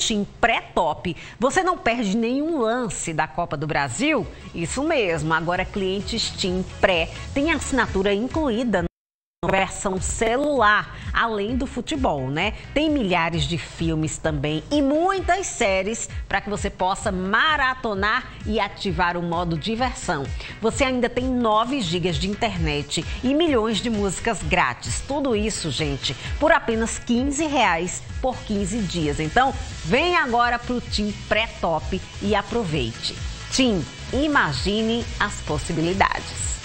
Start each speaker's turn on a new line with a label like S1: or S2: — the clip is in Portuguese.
S1: Tim Pré-Top, você não perde nenhum lance da Copa do Brasil? Isso mesmo, agora clientes Tim Pré têm assinatura incluída versão celular, além do futebol, né? Tem milhares de filmes também e muitas séries para que você possa maratonar e ativar o modo diversão. Você ainda tem 9 GB de internet e milhões de músicas grátis. Tudo isso, gente, por apenas 15 reais por 15 dias. Então, vem agora para o Tim Pré-Top e aproveite. Tim, imagine as possibilidades.